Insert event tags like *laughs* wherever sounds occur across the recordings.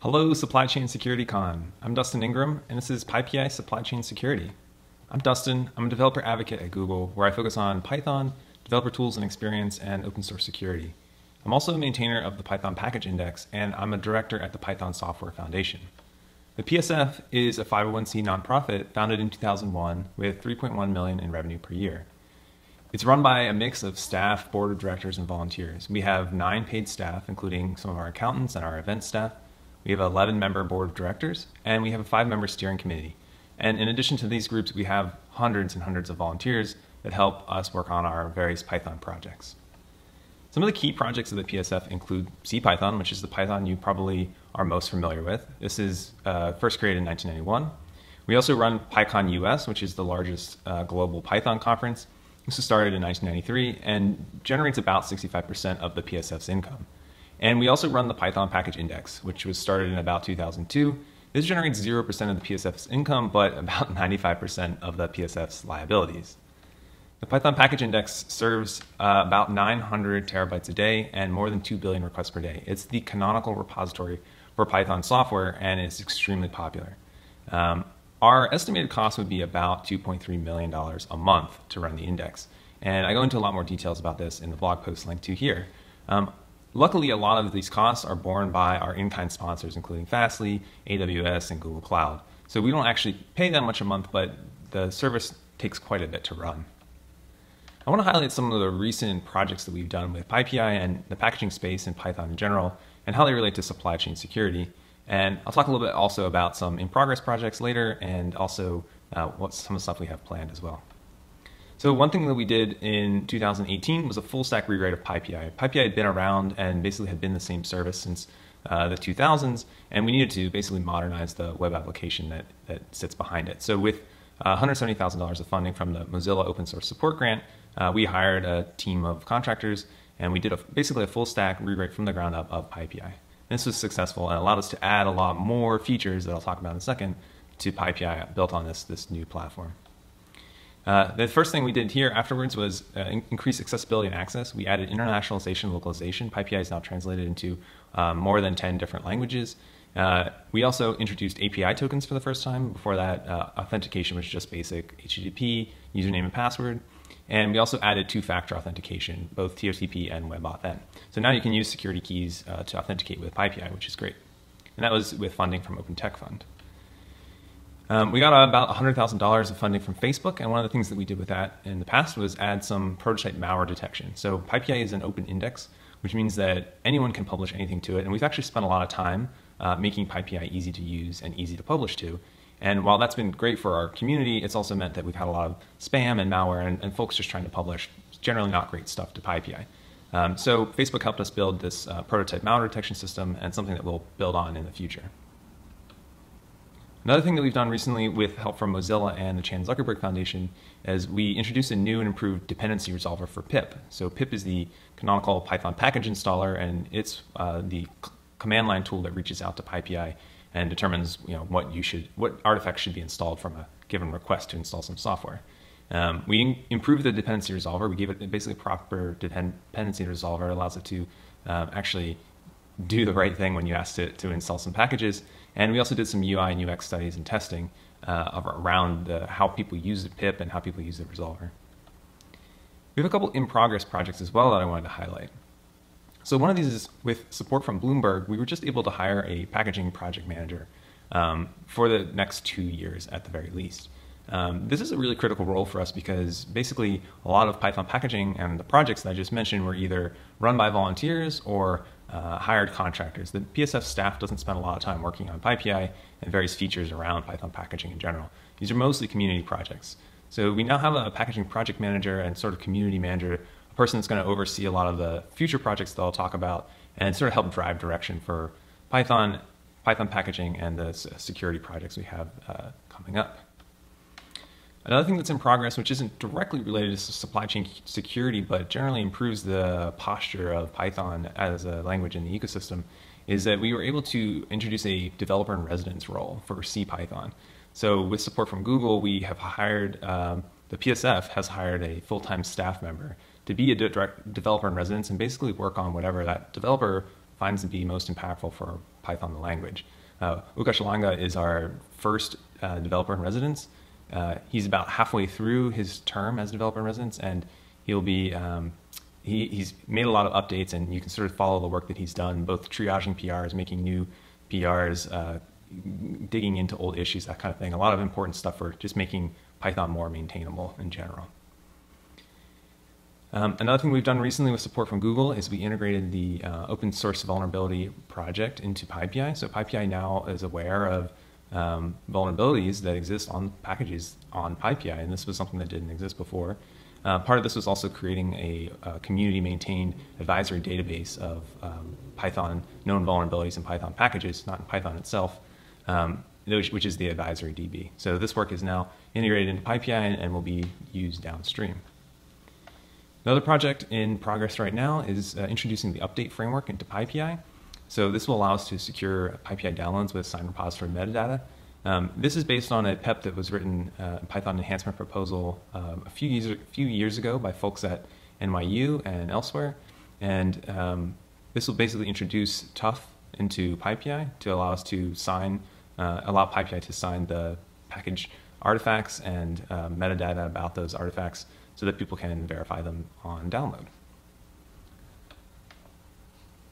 Hello, Supply Chain Security Con. I'm Dustin Ingram, and this is PyPI Supply Chain Security. I'm Dustin. I'm a developer advocate at Google, where I focus on Python, developer tools and experience, and open source security. I'm also a maintainer of the Python Package Index, and I'm a director at the Python Software Foundation. The PSF is a 501c nonprofit founded in 2001 with 3.1 million in revenue per year. It's run by a mix of staff, board of directors, and volunteers. We have nine paid staff, including some of our accountants and our event staff. We have an 11 member board of directors, and we have a five member steering committee. And in addition to these groups, we have hundreds and hundreds of volunteers that help us work on our various Python projects. Some of the key projects of the PSF include CPython, which is the Python you probably are most familiar with. This is uh, first created in 1991. We also run PyCon US, which is the largest uh, global Python conference. This was started in 1993 and generates about 65% of the PSF's income. And we also run the Python Package Index, which was started in about 2002. This generates 0% of the PSF's income, but about *laughs* 95% of the PSF's liabilities. The Python Package Index serves uh, about 900 terabytes a day and more than 2 billion requests per day. It's the canonical repository for Python software, and it's extremely popular. Um, our estimated cost would be about $2.3 million a month to run the index. And I go into a lot more details about this in the blog post linked to here. Um, luckily, a lot of these costs are borne by our in-kind sponsors, including Fastly, AWS, and Google Cloud. So we don't actually pay that much a month, but the service takes quite a bit to run. I want to highlight some of the recent projects that we've done with PyPI and the packaging space and Python in general, and how they relate to supply chain security. And I'll talk a little bit also about some in progress projects later and also uh, what some of the stuff we have planned as well. So one thing that we did in 2018 was a full stack rewrite of PyPI. PyPI had been around and basically had been the same service since uh, the 2000s, and we needed to basically modernize the web application that, that sits behind it. So with uh, $170,000 of funding from the Mozilla Open Source Support Grant, uh, we hired a team of contractors and we did a, basically a full stack rewrite from the ground up of PyPI. This was successful and allowed us to add a lot more features that I'll talk about in a second to PyPI built on this, this new platform. Uh, the first thing we did here afterwards was uh, in increase accessibility and access. We added internationalization localization. PyPI is now translated into um, more than 10 different languages. Uh, we also introduced API tokens for the first time. Before that, uh, authentication was just basic HTTP, username and password. And we also added two-factor authentication, both TOTP and WebAuthn. So now you can use security keys to authenticate with PyPI, which is great. And that was with funding from Open Tech Fund. Um, we got about $100,000 of funding from Facebook, and one of the things that we did with that in the past was add some prototype malware detection. So PyPI is an open index, which means that anyone can publish anything to it, and we've actually spent a lot of time uh, making PyPI easy to use and easy to publish to. And while that's been great for our community, it's also meant that we've had a lot of spam and malware and, and folks just trying to publish generally not great stuff to PyPI. Um, so Facebook helped us build this uh, prototype malware detection system and something that we'll build on in the future. Another thing that we've done recently with help from Mozilla and the Chan Zuckerberg Foundation is we introduced a new and improved dependency resolver for pip. So pip is the canonical Python package installer, and it's uh, the command line tool that reaches out to PyPI and determines you know what you should what artifacts should be installed from a given request to install some software. Um, we improved the dependency resolver. We gave it basically a proper dependency resolver. It allows it to um, actually do the right thing when you ask it to install some packages. And we also did some UI and UX studies and testing uh, around the, how people use the pip and how people use the resolver. We have a couple in progress projects as well that I wanted to highlight. So one of these is with support from Bloomberg, we were just able to hire a packaging project manager um, for the next two years at the very least. Um, this is a really critical role for us because basically a lot of Python packaging and the projects that I just mentioned were either run by volunteers or uh, hired contractors. The PSF staff doesn't spend a lot of time working on PyPI and various features around Python packaging in general. These are mostly community projects. So we now have a packaging project manager and sort of community manager a person that's going to oversee a lot of the future projects that I'll talk about and sort of help drive direction for Python, Python packaging, and the security projects we have uh, coming up. Another thing that's in progress, which isn't directly related to supply chain security, but generally improves the posture of Python as a language in the ecosystem, is that we were able to introduce a developer in residence role for CPython. So with support from Google, we have hired, um, the PSF has hired a full-time staff member to be a direct developer in residence and basically work on whatever that developer finds to be most impactful for Python the language. Uh, Łukasz Langa is our first uh, developer in residence. Uh, he's about halfway through his term as developer in residence, and he'll be um, he, he's made a lot of updates, and you can sort of follow the work that he's done, both triaging PRs, making new PRs, uh, digging into old issues, that kind of thing. A lot of important stuff for just making Python more maintainable in general. Um, another thing we've done recently with support from Google is we integrated the uh, open source vulnerability project into PyPI. So PyPI now is aware of um, vulnerabilities that exist on packages on PyPI, and this was something that didn't exist before. Uh, part of this was also creating a, a community maintained advisory database of um, Python known vulnerabilities in Python packages, not in Python itself, um, which is the advisory DB. So this work is now integrated into PyPI and, and will be used downstream. Another project in progress right now is uh, introducing the update framework into PyPI. So this will allow us to secure PyPI downloads with signed repository metadata um, this is based on a PEP that was written, uh, Python enhancement proposal, um, a few years, few years ago by folks at NYU and elsewhere. And um, this will basically introduce TUF into PyPI to allow us to sign, uh, allow PyPI to sign the package artifacts and uh, metadata about those artifacts so that people can verify them on download.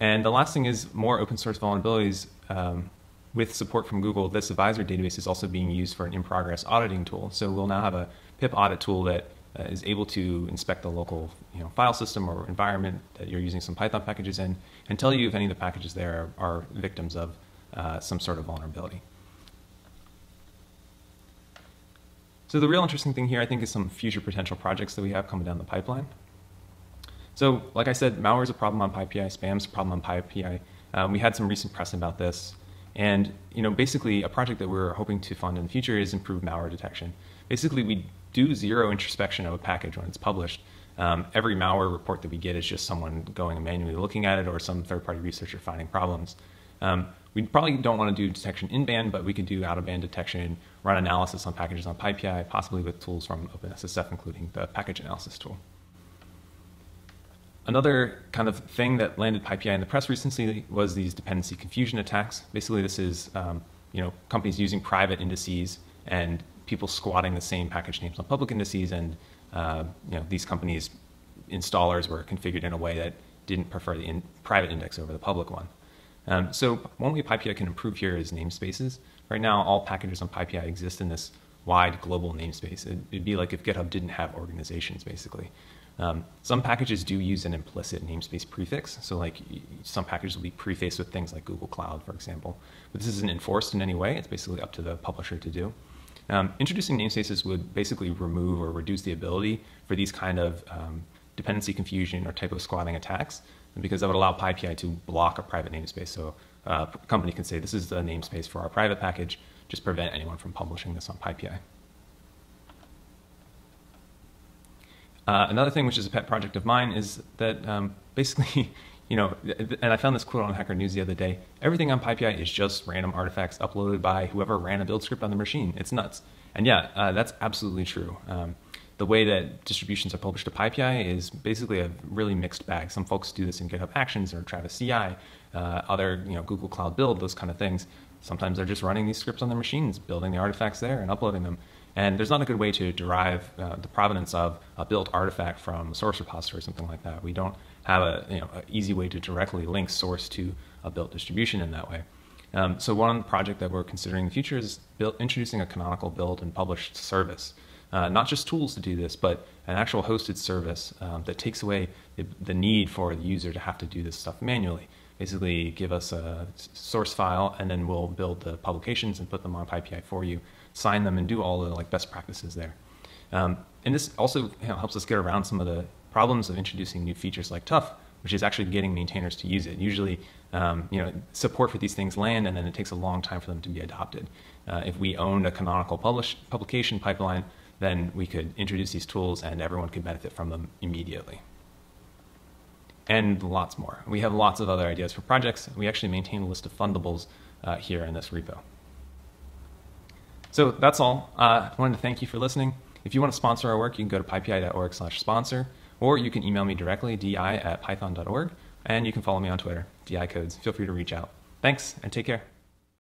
And the last thing is more open source vulnerabilities. Um, with support from Google, this advisor database is also being used for an in-progress auditing tool. So we'll now have a pip audit tool that uh, is able to inspect the local you know, file system or environment that you're using some Python packages in and tell you if any of the packages there are, are victims of uh, some sort of vulnerability. So the real interesting thing here, I think, is some future potential projects that we have coming down the pipeline. So like I said, malware is a problem on PyPI, spam is a problem on PyPI. Um, we had some recent press about this. And you know, basically, a project that we're hoping to fund in the future is improve malware detection. Basically, we do zero introspection of a package when it's published. Um, every malware report that we get is just someone going and manually looking at it or some third-party researcher finding problems. Um, we probably don't want to do detection in band, but we could do out-of-band detection, run analysis on packages on PyPI, possibly with tools from OpenSSF, including the package analysis tool. Another kind of thing that landed PyPI in the press recently was these dependency confusion attacks. Basically, this is um, you know companies using private indices and people squatting the same package names on public indices, and uh, you know these companies installers were configured in a way that didn't prefer the in private index over the public one. Um, so one way PyPI can improve here is namespaces. Right now, all packages on PyPI exist in this wide global namespace. It'd be like if GitHub didn't have organizations, basically. Um, some packages do use an implicit namespace prefix. So like some packages will be prefaced with things like Google Cloud, for example. But this isn't enforced in any way. It's basically up to the publisher to do. Um, introducing namespaces would basically remove or reduce the ability for these kind of um, dependency confusion or typo squatting attacks because that would allow PyPI to block a private namespace. So uh, a company can say, this is the namespace for our private package, just prevent anyone from publishing this on PyPI. Uh, another thing, which is a pet project of mine, is that um, basically, *laughs* you know, and I found this quote on Hacker News the other day everything on PyPI is just random artifacts uploaded by whoever ran a build script on the machine. It's nuts. And yeah, uh, that's absolutely true. Um, the way that distributions are published to PyPI is basically a really mixed bag. Some folks do this in GitHub Actions or Travis CI, uh, other, you know, Google Cloud Build, those kind of things. Sometimes they're just running these scripts on their machines, building the artifacts there and uploading them. And there's not a good way to derive uh, the provenance of a built artifact from a source repository or something like that. We don't have a you know an easy way to directly link source to a built distribution in that way. Um, so one project that we're considering in the future is build, introducing a canonical build and published service. Uh, not just tools to do this, but an actual hosted service um, that takes away the, the, need for the user to have to do this stuff manually. Basically, give us a source file, and then we'll build the publications and put them on PyPI for you sign them and do all the like best practices there. Um, and this also you know, helps us get around some of the problems of introducing new features like TUF, which is actually getting maintainers to use it. Usually, um, you know, support for these things land, and then it takes a long time for them to be adopted. Uh, if we owned a canonical publish, publication pipeline, then we could introduce these tools, and everyone could benefit from them immediately. And lots more. We have lots of other ideas for projects. We actually maintain a list of fundables uh, here in this repo. So that's all. Uh, I wanted to thank you for listening. If you want to sponsor our work, you can go to pypi.org slash sponsor, or you can email me directly, di at python.org, and you can follow me on Twitter, di codes. Feel free to reach out. Thanks, and take care.